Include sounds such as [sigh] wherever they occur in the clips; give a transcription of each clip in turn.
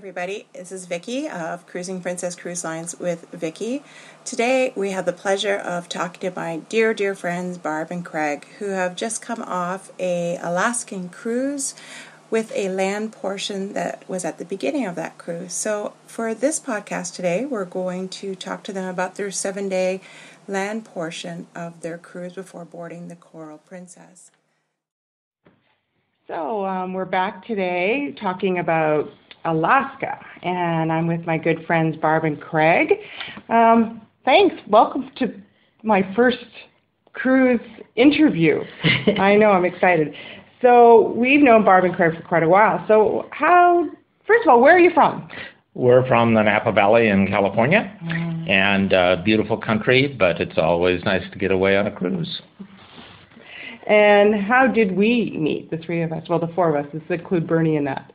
Everybody, this is Vickie of Cruising Princess Cruise Lines with Vickie. Today we have the pleasure of talking to my dear, dear friends Barb and Craig, who have just come off a Alaskan cruise with a land portion that was at the beginning of that cruise. So for this podcast today, we're going to talk to them about their seven-day land portion of their cruise before boarding the Coral Princess. So um, we're back today talking about Alaska, and I'm with my good friends Barb and Craig. Um, thanks. Welcome to my first cruise interview. [laughs] I know I'm excited. So we've known Barb and Craig for quite a while. So how? First of all, where are you from? We're from the Napa Valley in California, mm. and uh, beautiful country, but it's always nice to get away on a cruise. And how did we meet, the three of us? Well, the four of us. This include Bernie and that.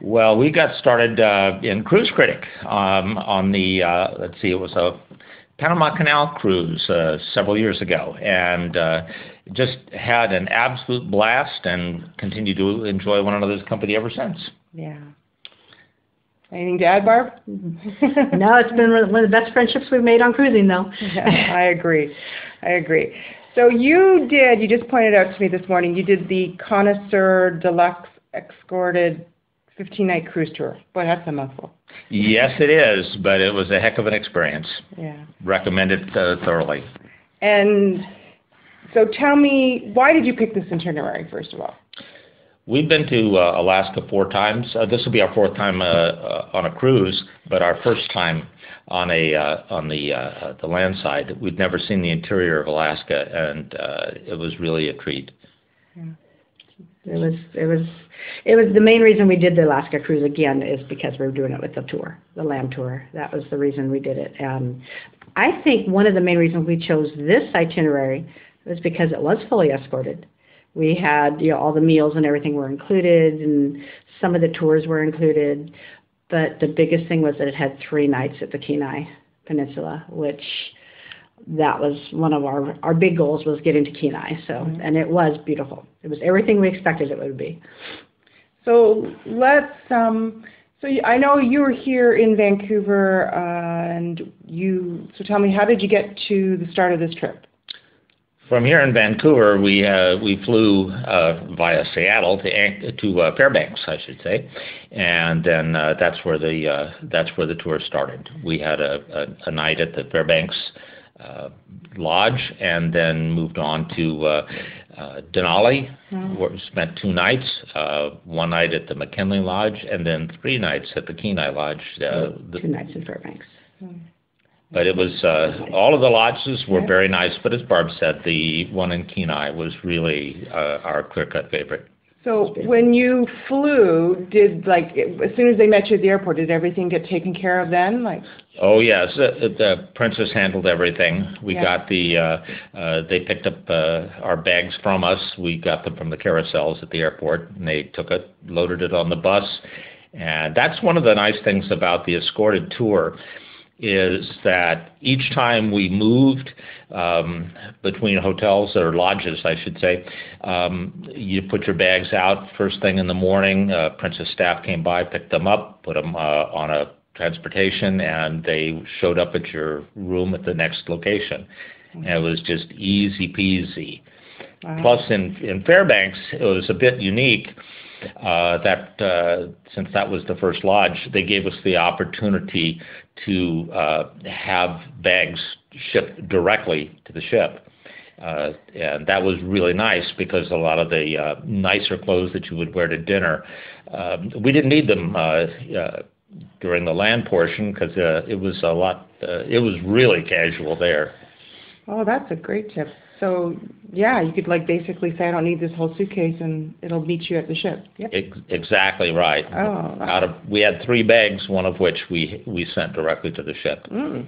Well, we got started uh, in Cruise Critic um, on the, uh, let's see, it was a Panama Canal cruise uh, several years ago, and uh, just had an absolute blast and continue to enjoy one another's company ever since. Yeah. Anything to add, Barb? [laughs] no, it's been one of the best friendships we've made on cruising, though. yeah, I agree. I agree. So you did, you just pointed out to me this morning, you did the Connoisseur Deluxe Escorted 15 night cruise tour. Boy, that's a mouthful. Yes, it is, but it was a heck of an experience. Yeah. Recommend it uh, thoroughly. And so tell me, why did you pick this itinerary, first of all? We've been to uh, Alaska four times. Uh, this will be our fourth time uh, uh on a cruise, but our first time on a uh, on the uh, the land side. We'd never seen the interior of Alaska, and it was really a treat. Yeah. It was it was it was the main reason we did the Alaska cruise again is because we were doing it with the tour, the land tour. That was the reason we did it. And I think one of the main reasons we chose this itinerary was because it was fully escorted. We had you know all the meals and everything were included, and some of the tours were included. But the biggest thing was that it had three nights at the Kenai Peninsula, which that was one of our our big goals was getting to Kenai. So mm-hmm. and it was beautiful. It was everything we expected it would be. So let's um. So I know you were here in Vancouver, uh, and you. So tell me, how did you get to the start of this trip? From here in Vancouver, we uh, we flew uh, via Seattle to to uh, Fairbanks, I should say, and then uh, that's where the uh, that's where the tour started. We had a, a, a night at the Fairbanks uh, lodge and then moved on to uh, Denali, mm-hmm. where we spent two nights, uh, one night at the McKinley Lodge and then three nights at the Kenai Lodge. Uh, the, two nights in Fairbanks. Mm-hmm. But it was uh, all of the lodges were very nice. But as Barb said, the one in Kenai was really uh, our clear-cut favorite. So when you flew, did like as soon as they met you at the airport, did everything get taken care of then? Like Oh yes, the, the princess handled everything. We yeah. got the uh, uh, they picked up uh, our bags from us. We got them from the carousels at the airport, and they took it, loaded it on the bus, and that's one of the nice things about the escorted tour is that each time we moved um, between hotels or lodges, I should say, um, you put your bags out first thing in the morning. Uh, Princess staff came by, picked them up, put them uh, on a transportation, and they showed up at your room at the next location. And it was just easy peasy. Wow. Plus, in in Fairbanks, it was a bit unique uh, that uh, since that was the first lodge, they gave us the opportunity to uh, have bags shipped directly to the ship. Uh, and that was really nice because a lot of the uh, nicer clothes that you would wear to dinner, um, we didn't need them during the land portion because it was a lot. It was really casual there. Oh, that's a great tip. So yeah, you could like basically say, I don't need this whole suitcase, and it'll meet you at the ship. Yep. Ex- exactly right. Oh. Out of we had three bags, one of which we we sent directly to the ship. Mm.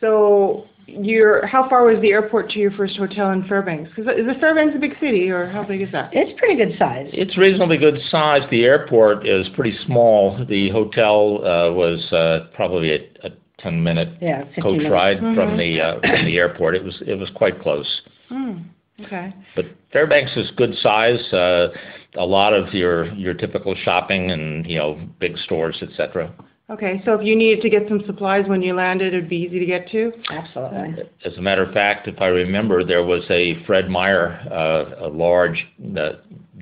So your how far was the airport to your first hotel in Fairbanks? Because is the Fairbanks a big city, or how big is that? It's pretty good size. It's reasonably good size. The airport is pretty small. The hotel uh, was uh, probably a, a 10 minute yeah, coach minutes. ride mm-hmm. from the uh, from the airport. It was it was quite close. Mm, okay. But Fairbanks is good size. Uh, a lot of your your typical shopping and you know big stores, etc. Okay, so if you needed to get some supplies when you landed, it'd be easy to get to? Absolutely. As a matter of fact, if I remember, there was a Fred Meyer, uh, a large uh,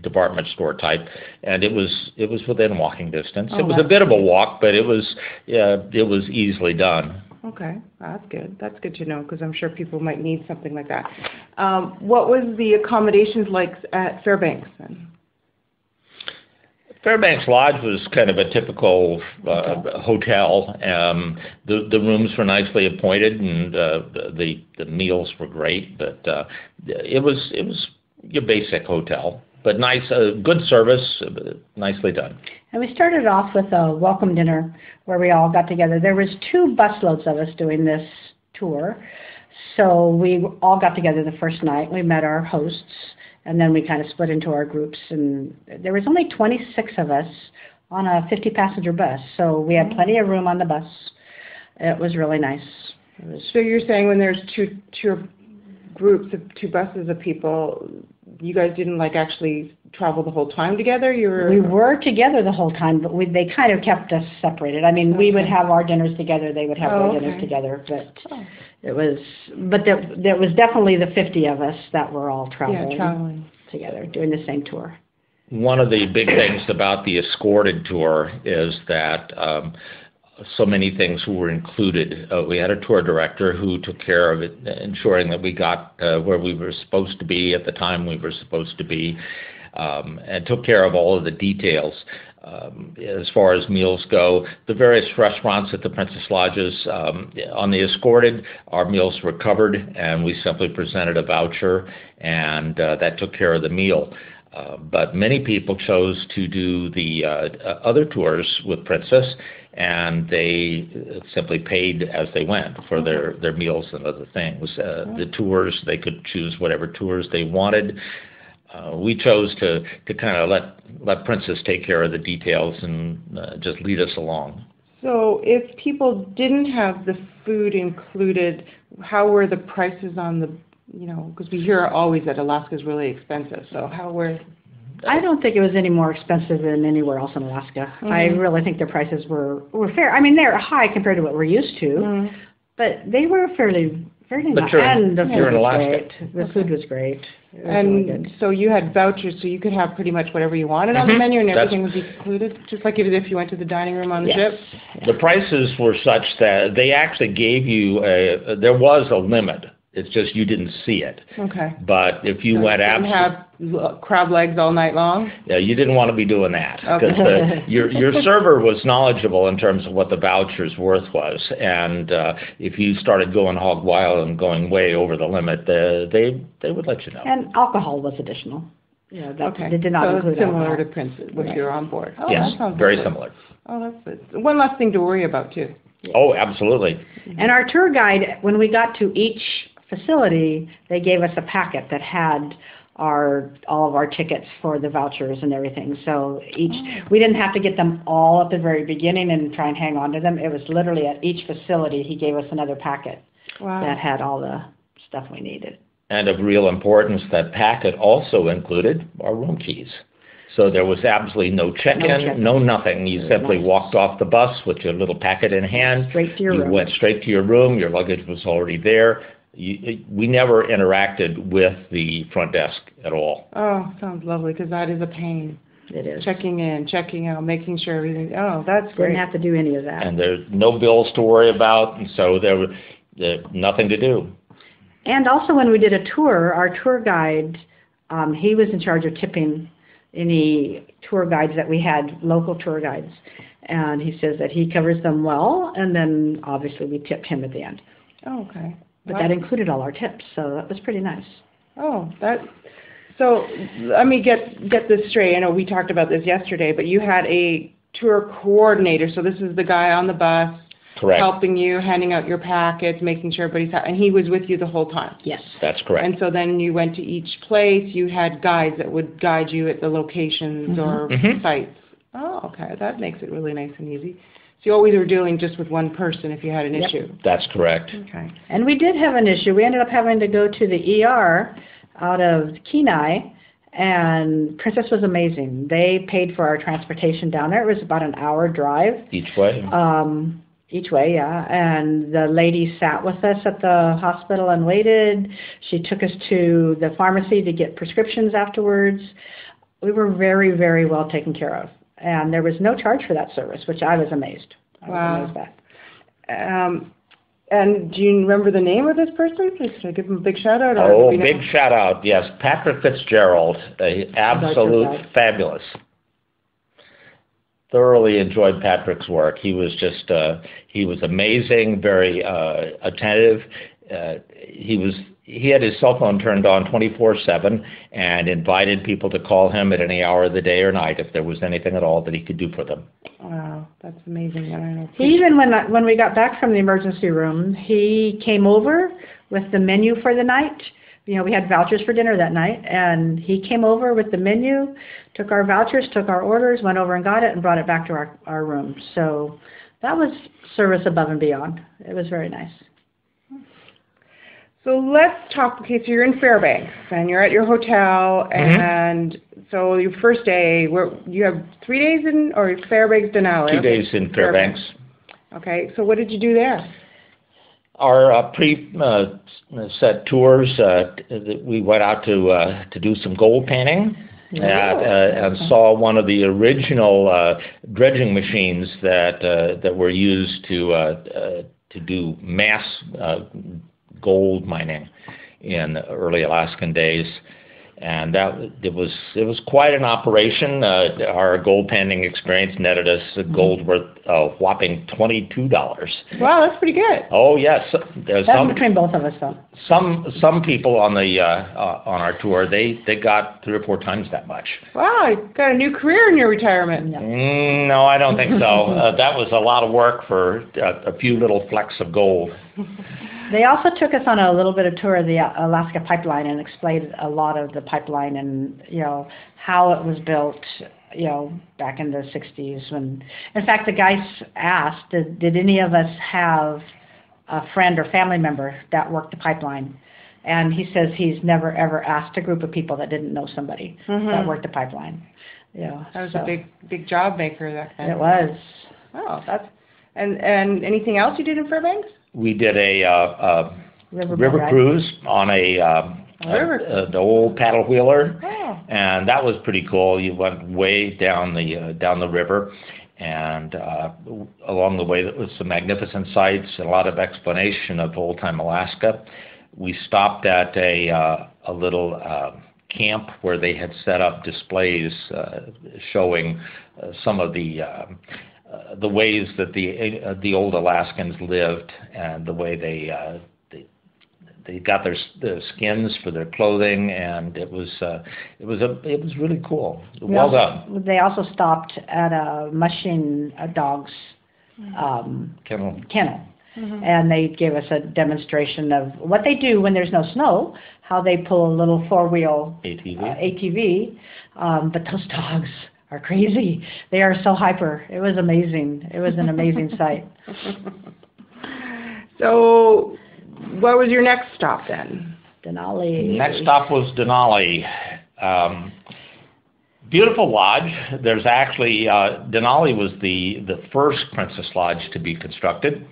department store type, and it was it was within walking distance. Oh, it was a bit of a walk, but it was uh, it was easily done. Okay, that's good. That's good to know, because I'm sure people might need something like that. Um, what was the accommodations like at Fairbanks then? Fairbanks Lodge was kind of a typical uh, hotel. Um, the the rooms were nicely appointed, and uh, the the meals were great. But uh, it was it was your basic hotel, but nice, uh, good service, uh, nicely done. And we started off with a welcome dinner where we all got together. There was two busloads of us doing this tour. So we all got together the first night. We met our hosts and then we kind of split into our groups and there was only 26 of us on a 50 passenger bus. So we had plenty of room on the bus. It was really nice. Was So you're saying when there's two, two groups of, two buses of people, you guys didn't like actually travel the whole time together? You were? We were together the whole time, but we, they kind of kept us separated. I mean, we would have our dinners together, they would have Oh, their dinners okay. together, but Oh. it was, but there, there was definitely the fifty of us that were all Yeah, traveling traveling. together, doing the same tour. One of the big things about the escorted tour is that um, so many things were included. Uh, we had a tour director who took care of it, ensuring that we got uh, where we were supposed to be at the time we were supposed to be, um, and took care of all of the details. Um, as far as meals go, the various restaurants at the Princess Lodges, um, on the escorted, our meals were covered, and we simply presented a voucher, and uh, that took care of the meal. Uh, but many people chose to do the uh, other tours with Princess, and they simply paid as they went for their, their meals and other things. Uh, the tours, they could choose whatever tours they wanted. Uh, we chose to, to kind of let, let Princess take care of the details and uh, just lead us along. So if people didn't have the food included, how were the prices on the, you know, because we hear always that Alaska's really expensive, so how were, I don't think it was any more expensive than anywhere else in Alaska. I Mhm. really think their prices were, were fair. I mean, they're high compared to what we're used to, Mm. but they were fairly, fairly But nice. you're And the you're food in was Alaska. great. The Okay. food was great. Was and good. so you had vouchers, so you could have pretty much whatever you wanted on the Mhm. menu and everything would be included? Just like if you went to the dining room on the Yes. ship? The prices were such that they actually gave you a, there was a limit. It's just you didn't see it. Okay. But if you So went didn't absent, have crab legs all night long? yeah, you didn't want to be doing that. Okay. [laughs] Your, your server was knowledgeable in terms of what the voucher's worth was. And uh, if you started going hog wild and going way over the limit, uh, they, they would let you know. And alcohol was additional. You know, that, Okay. they did not So include similar alcohol. to Princess, when Right. you're on board? Oh, Yes, that very lovely. similar. Oh, that's good. One last thing to worry about too. Oh, absolutely. And our tour guide, when we got to each facility, they gave us a packet that had our, all of our tickets for the vouchers and everything. So each, oh. we didn't have to get them all at the very beginning and try and hang on to them. It was literally at each facility, he gave us another packet that had all the stuff we needed. And of real importance, that packet also included our room keys. So there was absolutely no No check-in, check-in. no nothing. You Very simply nice. walked off the bus with your little packet in hand. Straight to your You room. went straight to your room, your luggage was already there. You, we never interacted with the front desk at all. Oh, sounds lovely, because that is a pain. It is. Checking in, checking out, making sure everything, oh, that's we Didn't have to do any of that. And there's no bills to worry about, and so there was there, nothing to do. And also when we did a tour, our tour guide, um, he was in charge of tipping any tour guides that we had, local tour guides. And he says that he covers them well, and then obviously we tipped him at the end. Oh, okay. But that included all our tips, so that was pretty nice. Oh, that, so, let me get, get this straight. I know we talked about this yesterday, but you had a tour coordinator, so this is the guy on the bus Correct. helping you, handing out your packets, making sure everybody's, ha- and he was with you the whole time? Yes. That's correct. And so then you went to each place, you had guides that would guide you at the locations or Mhm. sites. Oh, okay, that makes it really nice and easy. So you always were dealing just with one person if you had an Yep. issue? That's correct. Okay. And we did have an issue. We ended up having to go to the ER out of Kenai, And Princess was amazing. They paid for our transportation down there. It was about an hour drive Each way? um, each way, yeah. And the lady sat with us at the hospital and waited. She took us to the pharmacy to get prescriptions afterwards. We were very, very well taken care of. And there was no charge for that service, which I was amazed. I Wow. was amazed at. Um, and do you remember the name of this person? Should I give him a big shout out? or Oh, do we know? big shout out, yes, Patrick Fitzgerald, a absolute fabulous. Thoroughly enjoyed Patrick's work. He was just, uh, he was amazing, very, uh, attentive. Uh, he was, he had his cell phone turned on twenty-four seven and invited people to call him at any hour of the day or night if there was anything at all that he could do for them. Wow, that's amazing. Even when when we got back from the emergency room, he came over with the menu for the night. You know, we had vouchers for dinner that night, and he came over with the menu, took our vouchers, took our orders, went over and got it, and brought it back to our our room. So that was service above and beyond. It was very nice. So let's talk. Okay, so you're in Fairbanks and you're at your hotel, Mhm. and so your first day, where you have three days in or Fairbanks, Denali. Two days in Fairbanks. Okay, so what did you do there? Our uh, pre-set tours, uh, we went out to uh, to do some gold panning Oh, and, uh, and saw one of the original uh, dredging machines that uh, that were used to uh, uh, to do mass uh, gold mining in early Alaskan days. And that it was it was quite an operation. Uh, our gold panning experience netted us a gold worth a whopping twenty two dollars. Wow, that's pretty good. Oh yes, there's That's some between both of us, though. some some people on the uh, uh, on our tour they they got three or four times that much. Wow, you got a new career in your retirement. Yeah. Mm, no, I don't think so. [laughs] uh, that was a lot of work for uh, a few little flecks of gold. [laughs] They also took us on a little bit of tour of the uh, Alaska pipeline and explained a lot of the pipeline and, you know, how it was built, you know, back in the 60s when, in fact, the guys asked, did, did any of us have a friend or family member that worked the pipeline? And he says he's never ever asked a group of people that didn't know somebody that Mhm. worked the pipeline. You know, That was so a big big job maker that. It was. Oh, that's and and anything else you did in Fairbanks? We did a uh, uh, river ride. cruise on a, um, A river uh, the old paddle wheeler. Oh. and that was pretty cool. You went way down the uh, down the river, and uh, along the way there was some magnificent sights, and a lot of explanation of old time Alaska. We stopped at a uh, a little uh, camp where they had set up displays uh, showing uh, some of the uh, the ways that the uh, the old Alaskans lived and the way they uh, they they got their s- the skins for their clothing and it was uh, it was a it was really cool. We Well also- done, They also stopped at a mushing uh, dog's um, Kendall. kennel. Mhm. And they gave us a demonstration of what they do when there's no snow, how they pull a little four-wheel ATV. uh, ATV. Um, but those [laughs] dogs are crazy. They are so hyper. It was amazing. It was an amazing [laughs] sight. So, what was your next stop then? Denali. Next stop was Denali. Um, beautiful lodge. There's actually uh, Denali was the the first Princess Lodge to be constructed,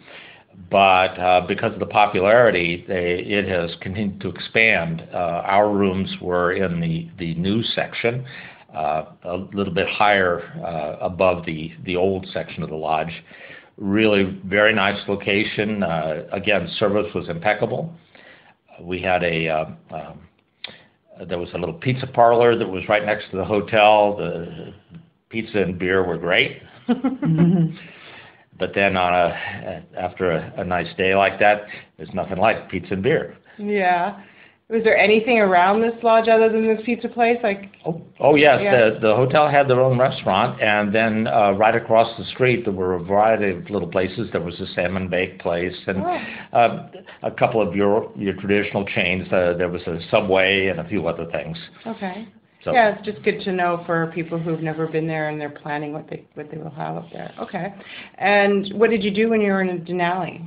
but uh, because of the popularity, they, it has continued to expand. Uh, our rooms were in the the new section. Uh, a little bit higher uh, above the the old section of the lodge. Really very nice location. Uh, again, service was impeccable. We had a uh, um, there was a little pizza parlor that was right next to the hotel. The pizza and beer were great. [laughs] [laughs] But then on a after a, a nice day like that, there's nothing like pizza and beer. Yeah. Was there anything around this lodge other than this pizza place? Like, Oh, oh yes, Yeah. the the hotel had their own restaurant, and then uh, right across the street there were a variety of little places. There was a salmon bake place, and Oh. uh, a couple of your your traditional chains. Uh, there was a Subway and a few other things. okay. So Yeah, it's just good to know for people who've never been there and they're planning what they what they will have up there. Okay. And what did you do when you were in Denali?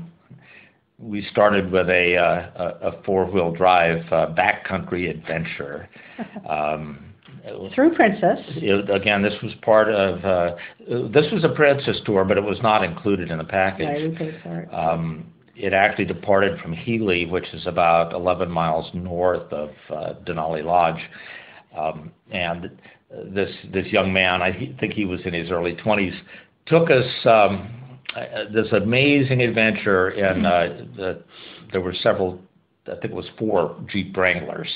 We started with a uh, a, a four wheel drive uh, backcountry adventure. [laughs] Um, Through Princess. it- again, this was part of, uh, this was a Princess tour, but it was not included in the package. we paid for it. Um, it actually departed from Healy, which is about 11 miles north of uh, Denali Lodge. Um, and this this young man, I think he was in his early 20s, took us um, this amazing adventure in uh, the. There were several, I think it was four Jeep Wranglers.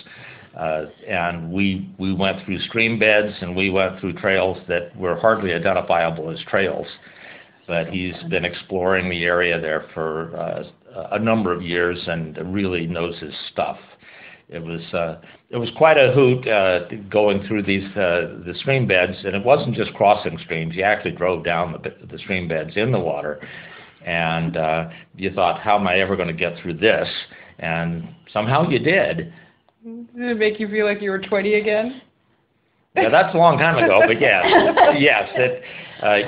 Uh, and we we went through stream beds and we went through trails that were hardly identifiable as trails but he's been exploring the area there for uh, a number of years and really knows his stuff. It was uh, it was quite a hoot uh, going through these uh, the stream beds, and it wasn't just crossing streams. You actually drove down the, the stream beds in the water, and uh, you thought, "How am I ever going to get through this?" And somehow you did. Did it make you feel like you were 20 again? Yeah, that's a long time ago, but yes, [laughs] yes. It,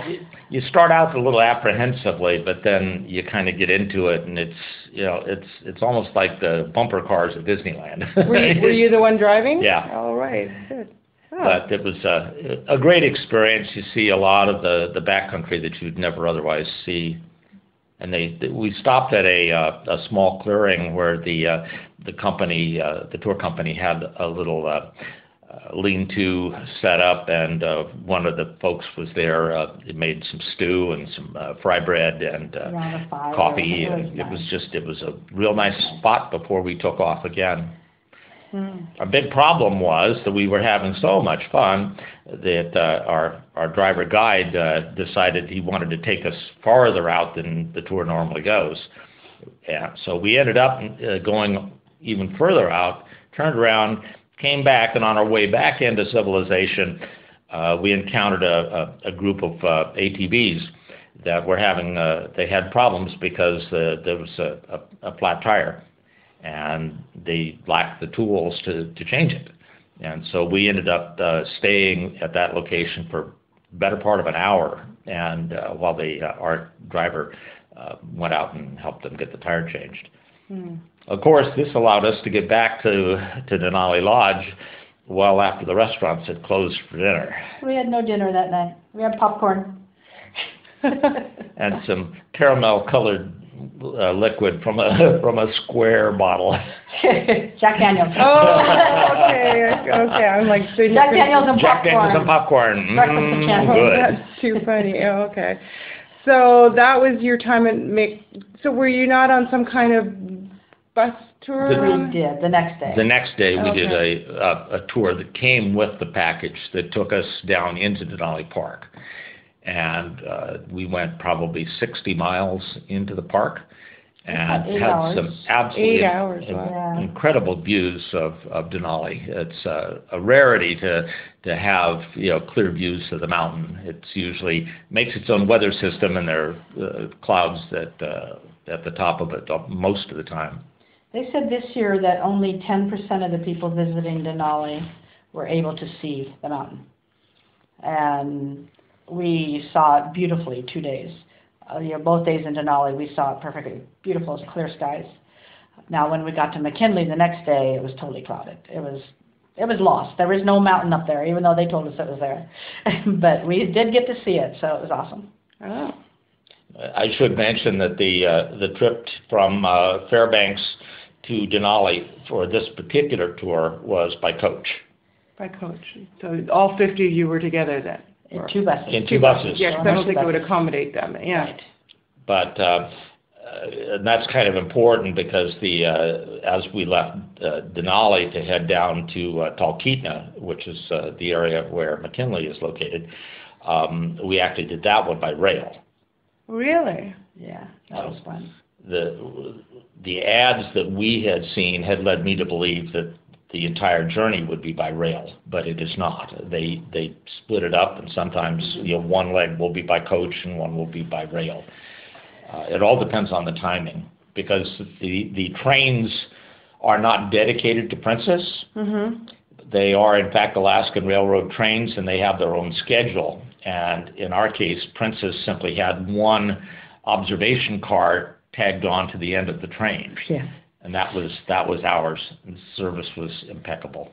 you- you start out a little apprehensively, but then you kind of get into it, and it's you know it's it's almost like the bumper cars at Disneyland. Were you, were you the one driving? Yeah. All right, good. Oh. But it was a, a great experience. You see a lot of the the backcountry that you'd never otherwise see. And they, we stopped at a uh, a small clearing where the uh, the company uh, the tour company had a little uh, uh, lean-to set up, and uh, one of the folks was there. Uh, it made some stew and some uh, fry bread and uh, coffee. It was and it was just it was a real nice spot before we took off again. Hmm. Our big problem was that we were having so much fun that uh, our our driver guide uh, decided he wanted to take us farther out than the tour normally goes. So we ended up uh, going even further out, turned around, came back, and on our way back into civilization, uh, we encountered a, a, a group of uh, ATVs that were having uh, they had problems because uh, there was a, a, flat tire and they lacked the tools to, to change it. And so we ended up uh, staying at that location for better part of an hour, and uh, while the our driver uh, went out and helped them get the tire changed. Hmm. Of course, this allowed us to get back to to Denali Lodge well after the restaurants had closed for dinner, We had no dinner that night. We had popcorn. and some caramel-colored uh, liquid from a [laughs] from a square bottle. [laughs] Jack Daniels. Oh, okay, okay, I'm like sitting Jack Daniels and Jack Daniels and popcorn. popcorn. Mm, with. Good. that's too funny. Oh, okay. So that was your time at Mc, so were you not on some kind of bus tour? The- We did, the next day. The next day, we did a, a, a tour that came with the package that took us down into Denali Park. And uh, we went probably 60 miles into the park and About eight had hours. some absolutely Eight hours, in- wow. Incredible views of, of Denali. It's uh, a rarity to, to have, you know, clear views of the mountain. It's usually makes its own weather system and there are uh, clouds that, uh, at the top of it uh, most of the time. They said this year that only ten percent of the people visiting Denali were able to see the mountain. And we saw it beautifully two days. Uh, you know, both days in Denali, we saw it perfectly beautiful, as clear skies. Now, when we got to McKinley the next day, it was totally clouded. It was, it was lost. There was no mountain up there, even though they told us it was there. [laughs] but we did get to see it, so it was awesome. Oh, I should mention that the uh, the trip from uh, Fairbanks to Denali for this particular tour was by coach by coach. So all fifty of you were together then? In two buses. in two buses. Yes, I don't think it would accommodate them, yeah. Right. But uh, uh, and that's kind of important because the uh, as we left uh, Denali to head down to uh, Talkeetna, which is uh, the area where McKinley is located, um, we actually did that one by rail. Really? Yeah, that was fun. The the ads that we had seen had led me to believe that the entire journey would be by rail, but it is not. They they split it up, and sometimes you know one leg will be by coach and one will be by rail. Uh, it all depends on the timing because the the trains are not dedicated to Princess. Mm-hmm. They are, in fact, Alaskan Railroad trains, and they have their own schedule. And in our case, Princess simply had one observation car tagged on to the end of the train, Yeah. and that was that was ours. And service was impeccable.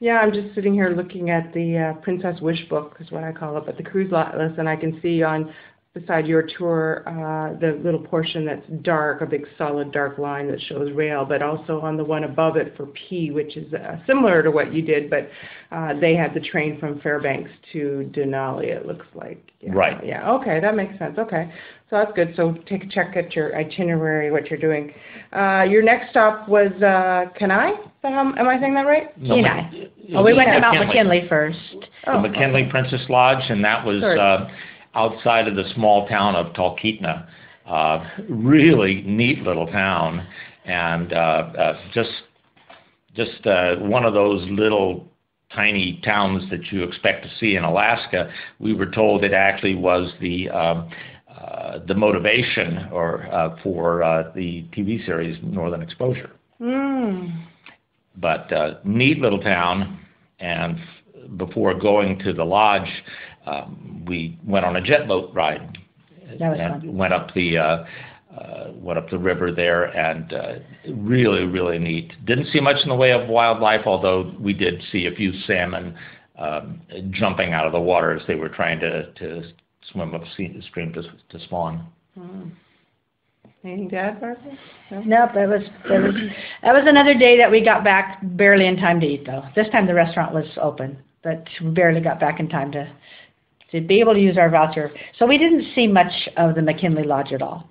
Yeah, I'm just sitting here looking at the uh, Princess Wish book, is what I call it, but the cruise list, and I can see on beside your tour uh, the little portion that's dark, a big solid dark line that shows rail, but also on the one above it for P, which is uh, similar to what you did, but uh, they had the train from Fairbanks to Denali, it looks like. Yeah, Right. Yeah, okay, that makes sense. Okay, so that's good. So take a check at your itinerary, what you're doing. Uh, your next stop was uh, Kenai? Is Am I saying that right? No, Kenai. Mc- Well, we went to Mount McKinley. McKinley first. The Oh, McKinley Princess Lodge, and that was Sorry. uh, outside of the small town of Talkeetna. Uh, really neat little town, and uh, uh, just just uh, one of those little tiny towns that you expect to see in Alaska. We were told it actually was the um, uh, the motivation or uh, for uh, the TV series Northern Exposure Mm. but uh, neat little town. And before going to the lodge, um, we went on a jet boat ride. That was and fun. went up the uh, uh, went up the river there, and uh, really, really neat. Didn't see much in the way of wildlife, although we did see a few salmon um, jumping out of the water as they were trying to to swim upstream to, to spawn. Mm. Anything to add, Barbara? No? Nope, it was, it was, that was another day that we got back barely in time to eat though. This time the restaurant was open, but we barely got back in time to, to be able to use our voucher. So we didn't see much of the McKinley Lodge at all.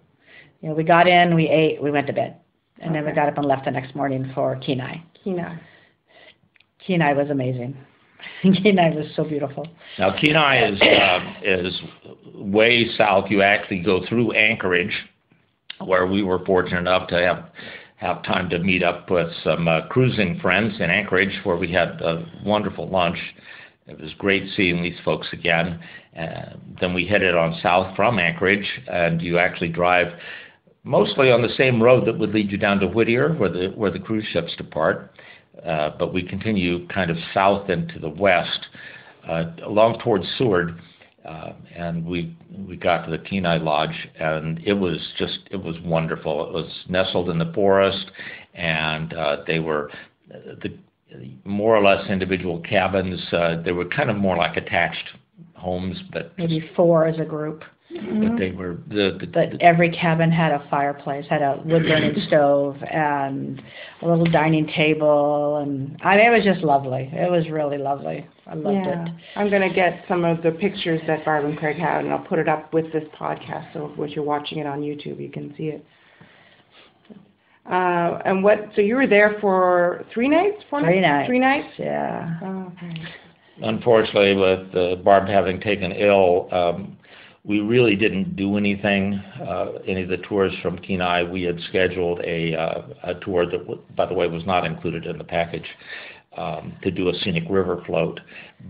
You know, we got in, we ate, we went to bed. And then we got up and left the next morning for Kenai. Kenai. Kenai was amazing. [laughs] Kenai was so beautiful. Now Kenai is uh, is way south. You actually go through Anchorage, where we were fortunate enough to have have time to meet up with some uh, cruising friends in Anchorage, where we had a wonderful lunch. It was great seeing these folks again. Uh, then we headed on south from Anchorage, and you actually drive mostly on the same road that would lead you down to Whittier, where the where the cruise ships depart. Uh, but we continue kind of south and to the west, uh, along towards Seward, uh, and we we got to the Kenai Lodge, and it was just it was wonderful. It was nestled in the forest, and uh, they were uh, the more or less individual cabins. Uh, they were kind of more like attached homes, but Maybe four as a group. but they were the, the, But every cabin had a fireplace, had a wood burning [clears throat] stove and a little dining table and I mean it was just lovely. It was really lovely. I loved yeah. it. I'm going to get some of the pictures that Barb and Craig had, and I'll put it up with this podcast, so if you're watching it on YouTube, you can see it. Uh, and what, so you were there for three nights, four Three nights? nights. Three nights? Yeah. Oh, okay. unfortunately, with uh, Barb having taken ill, um, we really didn't do anything. Uh, any of the tours from Kenai, we had scheduled a, uh, a tour that, w- by the way, was not included in the package um, to do a scenic river float.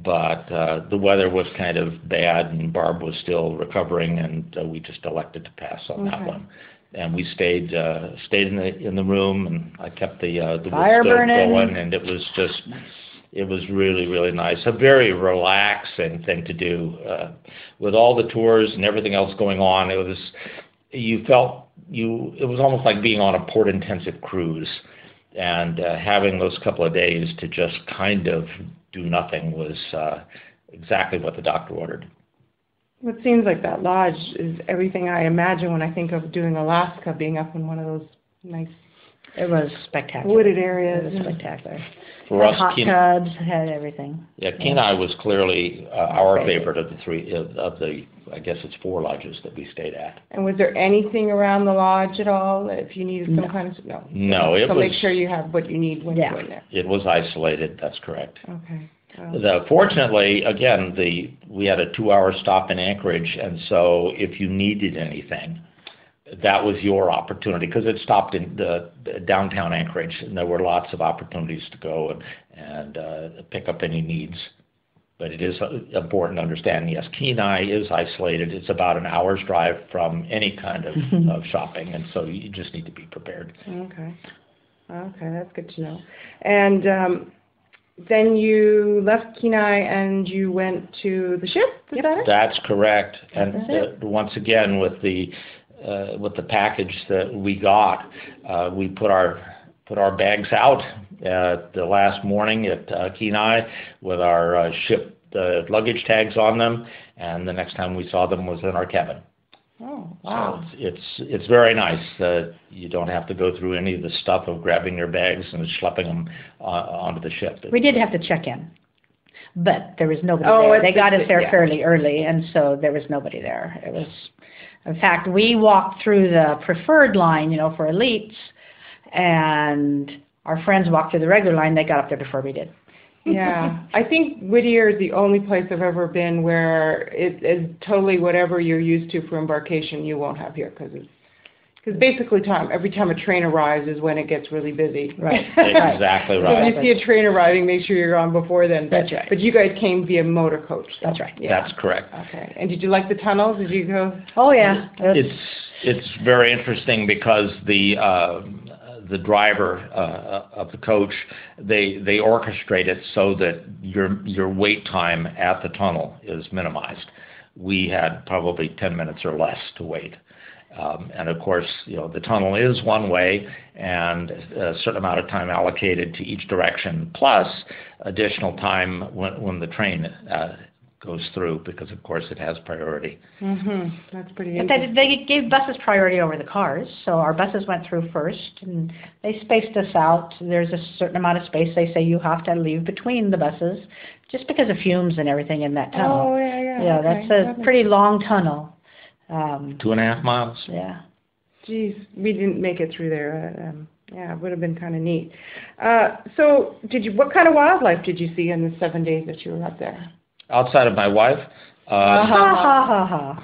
But uh, the weather was kind of bad, and Barb was still recovering, and uh, we just elected to pass on that one. And we stayed uh, stayed in the in the room, and I kept the uh, the wood Fire stove burning. going, and it was just it was really really nice a very relaxing thing to do uh, with all the tours and everything else going on it was you felt you it was almost like being on a port intensive cruise and uh, having those couple of days to just kind of do nothing was uh, exactly what the doctor ordered It seems like that lodge is everything I imagine when I think of doing Alaska, being up in one of those nice It was spectacular. wooded It areas. was spectacular. for Had us hot Kenai, tubs, had everything. yeah, Kenai was clearly uh, our Favorite. favorite of the three of, of the I guess it's four lodges that we stayed at And was there anything around the lodge at all, if you needed some No. kind of, no? no it So was make sure you have what you need when you Yeah. go in there. it was isolated that's correct Okay. Well, The, fortunately, again, the, we had a two-hour stop in Anchorage, and so if you needed anything, that was your opportunity, because it stopped in the the downtown Anchorage, and there were lots of opportunities to go and, and, uh, pick up any needs. But it is uh, important to understand, yes, Kenai is isolated. It's about an hour's drive from any kind of, [laughs] of shopping, and so you just need to be prepared. Okay. Okay, that's good to know. And um, then you left Kenai and you went to the ship, is that it? That's correct. And That's uh, once again, with the, uh, with the package that we got, uh, we put our put our bags out at the last morning at uh, Kenai with our uh, ship uh, luggage tags on them, and the next time we saw them was in our cabin. Oh, So wow. it's it's, it's very nice that you don't have to go through any of the stuff of grabbing your bags and schlepping them uh, onto the ship. We did have to check in, but there was nobody Oh, there. it's They got us there yeah. fairly early, and so there was nobody there. It was, in fact, we walked through the preferred line, you know, for elites, and our friends walked through the regular line. They got up there before we did. Yeah, I think Whittier is the only place I've ever been where it is totally whatever you're used to for embarkation you won't have here because it's because basically time every time a train arrives is when it gets really busy. Right. [laughs] Exactly So right. if you see a train arriving, make sure you're on before then. But, That's right. But you guys came via motor coach. so- That's right. Yeah. That's correct. Okay. And did you like the tunnels? Did you go? Oh yeah, It's- It's it's very interesting because the uh, the driver uh, of the coach they they orchestrate it so that your your wait time at the tunnel is minimized. We had probably 10 minutes or less to wait. Um, and of course, you know, the tunnel is one way and a certain amount of time allocated to each direction, plus additional time when, when the train uh, goes through, because of course it has priority. Mm-hmm. That's pretty But they, they gave buses priority over the cars, so our buses went through first, and they spaced us out. There's a certain amount of space. They say you have to leave between the buses, just because of fumes and everything in that tunnel. Oh yeah, yeah. Yeah, okay. that's a makes- pretty long tunnel. Um, Two and a half miles. yeah. Geez, we didn't make it through there. uh, Um, yeah, it would have been kind of neat. Uh, so, did you? What kind of wildlife did you see in the seven days that you were up there? Outside of my wife, uh,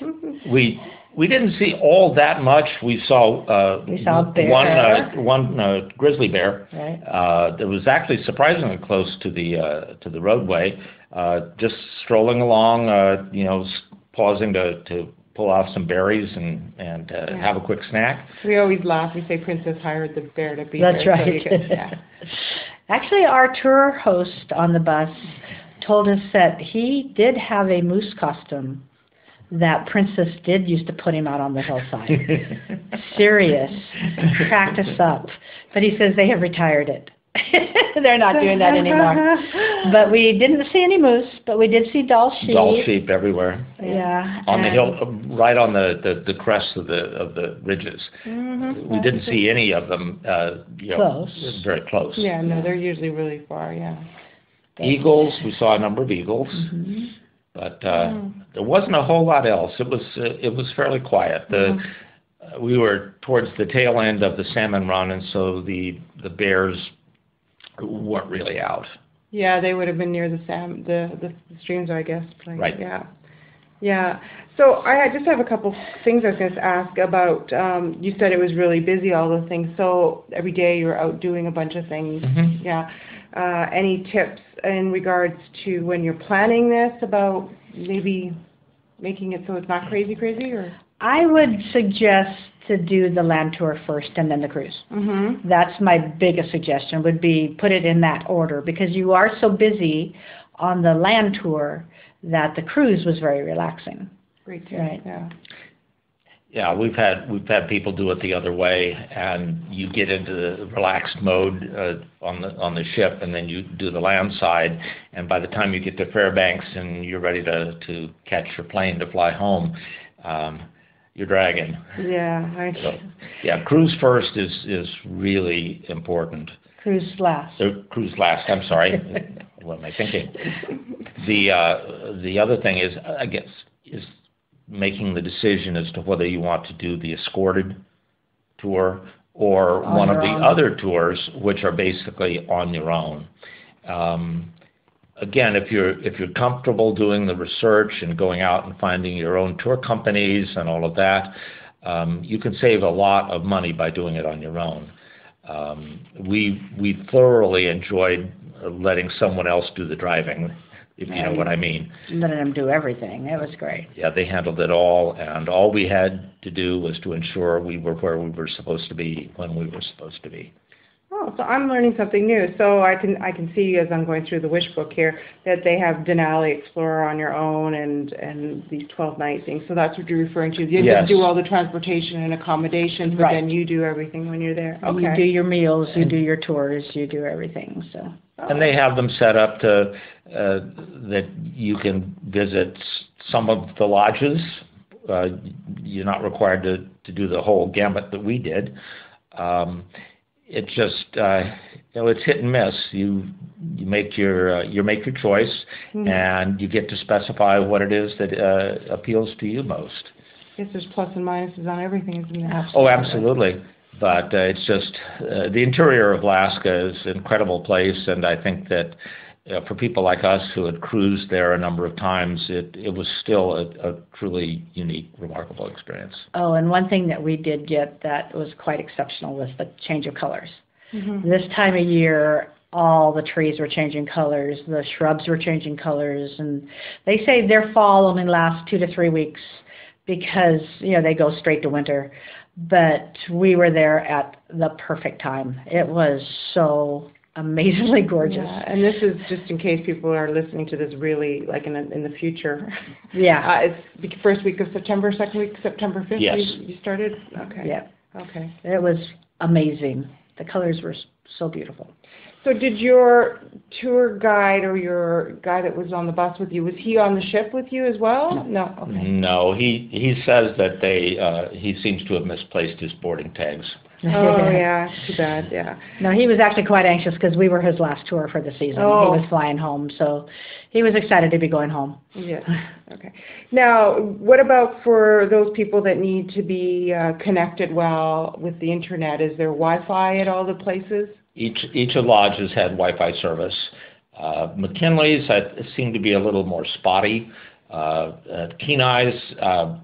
[laughs] we we didn't see all that much. We saw uh, We saw bear. one uh, one uh, grizzly bear Right. uh, that was actually surprisingly close to the uh, to the roadway. Uh, just strolling along, uh, you know, pausing to to pull off some berries and and uh, Yeah. have a quick snack. We always laugh. We say Princess hired the bear to be That's there. so right. could- yeah. [laughs] Actually, our tour host on the bus told us that he did have a moose costume that Princess did used to put him out on the hillside. [laughs] Serious. Cracked us up. But he says they have retired it. [laughs] They're not doing that anymore. [laughs] But we didn't see any moose, but we did see Dall sheep. Dall sheep everywhere Yeah. on the hill, uh, right on the, the, the crest of the of the ridges. Mhm. We didn't see any of them, uh, you know, Close. very close. Yeah, no, they're usually really far. Yeah. Eagles, we saw a number of eagles, Mhm. but uh, there wasn't a whole lot else. It was uh, it was fairly quiet. The uh, we were towards the tail end of the salmon run, and so the the bears weren't really out. Yeah, they would have been near the sam the the streams, I guess. Like, Right. Yeah. Yeah. So I had- just have a couple things I was going to ask about. Um, you said it was really busy, all the things. So every day you're out doing a bunch of things. Mhm. Yeah. Uh, any tips in regards to when you're planning this about maybe making it so it's not crazy, crazy, or? I would suggest to do the land tour first and then the cruise. Mm-hmm. That's my biggest suggestion would be put it in that order because you are so busy on the land tour that the cruise was very relaxing. Great tip. Right. Yeah. Yeah, we've had we've had people do it the other way, and you get into the relaxed mode uh, on the on the ship, and then you do the land side, and by the time you get to Fairbanks and you're ready to to catch your plane to fly home, um, you're dragging. Yeah. I, So, yeah, cruise first is is really important. Cruise last. So cruise last. I'm sorry. [laughs] what am I thinking? The uh, the other thing is, I guess, is making the decision as to whether you want to do the escorted tour or On one of the own. other tours, which are basically on your own. Um, again, if you're if you're comfortable doing the research and going out and finding your own tour companies and all of that, um, you can save a lot of money by doing it on your own. Um, we we thoroughly enjoyed letting someone else do the driving, if you know what I mean. Letting them do everything. It was great. Yeah, they handled it all, and all we had to do was to ensure we were where we were supposed to be when we were supposed to be. Oh, so I'm learning something new. So I can I can see as I'm going through the wish book here that they have Denali Explorer on your own and and these 12 night things. So that's what you're referring to. You Yes. do all the transportation and accommodations, but Right. then you do everything when you're there. Okay. You do your meals, you do your tours, you do everything, so. And they have them set up to, uh, that you can visit some of the lodges. Uh, You're not required to, to do the whole gamut that we did. Um, It just, uh, you know, it's hit and miss. You, you make your, uh, you make your choice, Hmm. and you get to specify what it is that uh, appeals to you most. guess there's plus and minuses on everything, isn't there? Oh, absolutely. But uh, it's just, uh, the interior of Alaska is an incredible place, and I think that uh, for people like us who had cruised there a number of times, it, it was still a, a truly unique, remarkable experience. Oh, and one thing that we did get that was quite exceptional was the change of colors. Mhm. This time of year, all the trees were changing colors, the shrubs were changing colors, and they say their fall only lasts two to three weeks because, you know, they go straight to winter. But we were there at the perfect time. It was so amazingly gorgeous. Yeah, and this is just in case people are listening to this really like in the, in the future. Yeah, Uh, it's the first week of September, second week September 5th Yes. you, you started? Okay. yeah. Okay. It was amazing. The colors were so beautiful. So did your tour guide or your guy that was on the bus with you, was he on the ship with you as well? No, okay. No, he, he says that they, uh, he seems to have misplaced his boarding tags. Oh, yeah, too bad, yeah. No, he was actually quite anxious because we were his last tour for the season. Oh. He was flying home, so he was excited to be going home. Yeah, okay. Now, what about for those people that need to be uh, connected well with the internet? Is there Wi-Fi at all the places? Each, each of the lodges had Wi-Fi service. Uh, McKinley's had, seemed to be a little more spotty. Uh, at Kenai's, uh,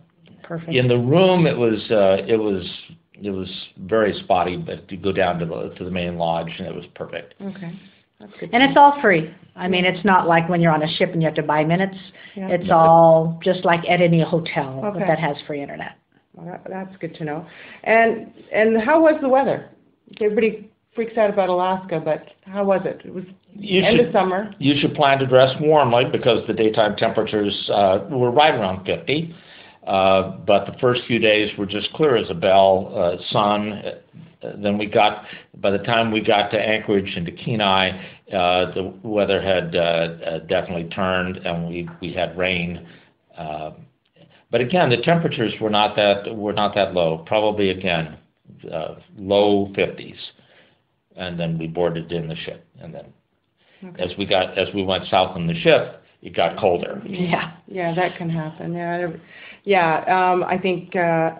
Perfect. in the room, it was, uh, it was, it was very spotty, but to go down to the, to the main lodge, and it was perfect. Okay, that's good. And it's all free. I mean, it's not like when you're on a ship and you have to buy minutes. Yeah. It's all just like at any hotel Okay. that has free internet. Well, that, that's good to know. And and how was the weather? Everybody freaks out about Alaska, but how was it? It was You end should- of summer. You should plan to dress warmly because the daytime temperatures uh, were right around 50. Uh, but the first few days were just clear as a bell, uh, sun. Then we got, by the time we got to Anchorage and to Kenai, uh, the weather had uh, uh, definitely turned and we, we had rain. Uh, but again, the temperatures were not that were not that low. Probably again, uh, low 50s. And then we boarded in the ship, and then Okay. as we got as we went south on the ship, it got colder. Yeah. Yeah, that can happen. Yeah, yeah. Um, I think uh,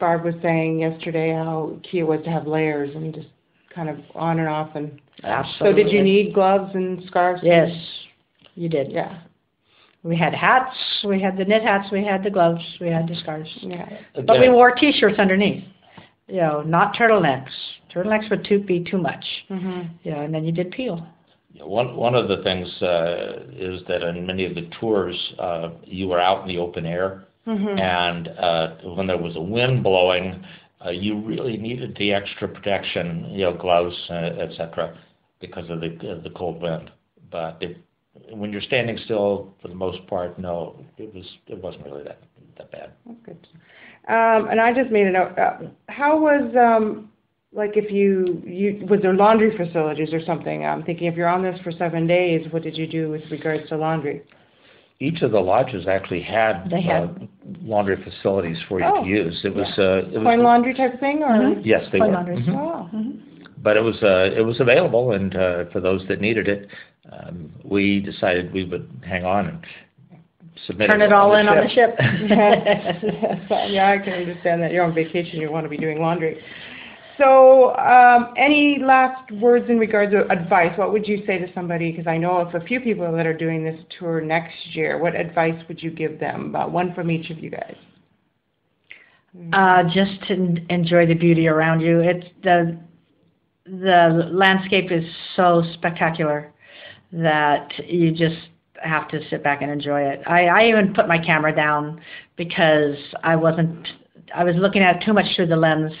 Barb was saying yesterday how key it was to have layers and just kind of on and off. And Absolutely. so, did you need gloves and scarves? Yes, you did. Yeah. We had hats, we had the knit hats, we had the gloves, we had the scarves. Yeah. But we wore T-shirts underneath. You know, not turtlenecks. Turtlenecks would too, be too much. Mhm. You know, and then you did peel. one one of the things uh, is that in many of the tours, uh, you were out in the open air, Mhm. and uh, when there was a wind blowing, uh, you really needed the extra protection, you know, gloves, uh, etc., because of the uh, the cold wind. But it, when you're standing still, for the most part, no, it was it wasn't really that that bad. That's good. Um, and I just made a note. Uh, how was um, like if you you was there laundry facilities or something? I'm thinking if you're on this for seven days, what did you do with regards to laundry? Each of the lodges actually had, They had- uh, laundry facilities for you Oh, to use. It was, uh, it was Coin laundry type thing, or? Mhm. yes, they Coin were. laundry. Mhm. Oh. But it was uh, it was available, and uh, for those that needed it, um, we decided we would hang on and submit Turn it all in on the ship. Yes, [laughs] yes. Yeah, I can understand that. You're on vacation, you want to be doing laundry. So, um, any last words in regards to advice? What would you say to somebody? Because I know of a few people that are doing this tour next year. What advice would you give them? Uh, one from each of you guys. Uh, just to enjoy the beauty around you. It's the the landscape is so spectacular that you just have to sit back and enjoy it. I, I even put my camera down because I wasn't I was looking at it too much through the lens,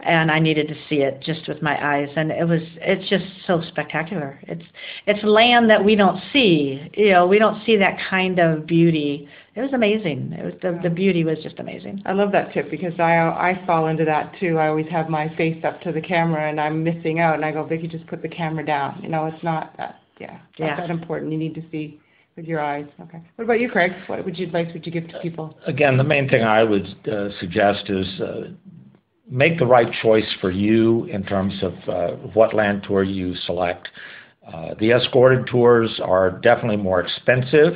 and I needed to see it just with my eyes, and it was it's just so spectacular. It's it's land that we don't see. You know, we don't see that kind of beauty. It was amazing. It was the the beauty was just amazing. I love that tip because I I fall into that too. I always have my face up to the camera and I'm missing out, and I go, Vickie, just put the camera down. You know, it's not that. Yeah, it's Yeah. not that important. You need to see with your eyes. Okay. What about you, Craig? What would you advice would you give to people? Again, the main thing I would uh, suggest is uh, make the right choice for you in terms of uh, what land tour you select. Uh, the escorted tours are definitely more expensive,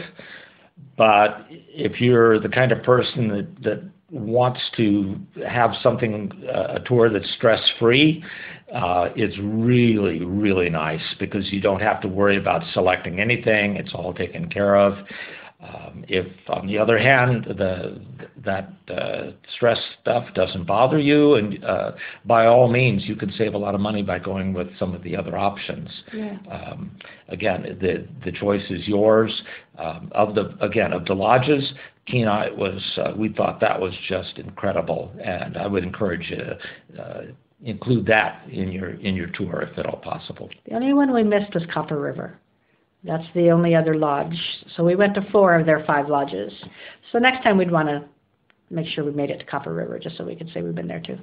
but if you're the kind of person that, that wants to have something, uh, a tour that's stress-free, uh, it's really, really nice because you don't have to worry about selecting anything. It's all taken care of. Um, if, on the other hand, the that uh, stress stuff doesn't bother you, and uh, by all means, you can save a lot of money by going with some of the other options. Yeah. Um, again, the the choice is yours. Um, of the again of the lodges, Kenai was uh, we thought that was just incredible, and I would encourage you to uh, include that in your in your tour if at all possible. The only one we missed was Copper River. That's the only other lodge. So we went to four of their five lodges. So next time we'd want to make sure we made it to Copper River just so we could say we've been there too.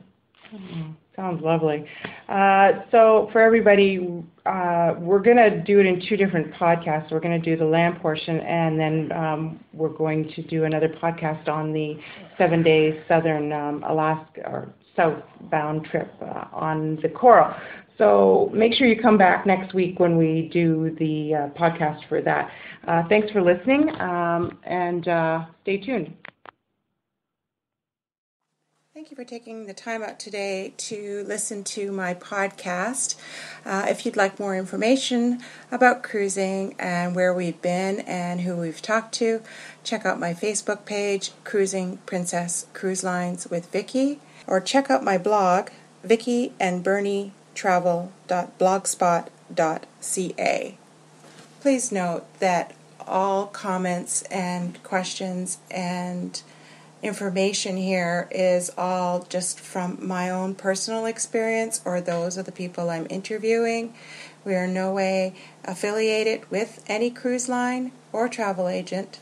Sounds lovely. Uh, so for everybody, uh, we're going to do it in two different podcasts. We're going to do the land portion, and then um, we're going to do another podcast on the seven day southern um, Alaska or southbound trip uh, on the Coral. So make sure you come back next week when we do the uh, podcast for that. Uh, thanks for listening, um, and uh, stay tuned. Thank you for taking the time out today to listen to my podcast. Uh, if you'd like more information about cruising and where we've been and who we've talked to, check out my Facebook page, Cruising Princess Cruise Lines with Vickie, or check out my blog, Vickie and Bernie travel.blogspot.ca. Please note that all comments and questions and information here is all just from my own personal experience or those of the people I'm interviewing. We are in no way affiliated with any cruise line or travel agent,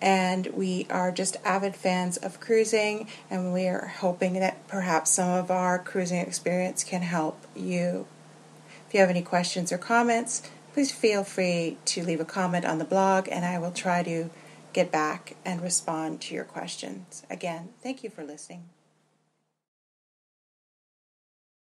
and we are just avid fans of cruising, and we are hoping that perhaps some of our cruising experience can help you. If you have any questions or comments, please feel free to leave a comment on the blog, and I will try to get back and respond to your questions. Again, thank you for listening.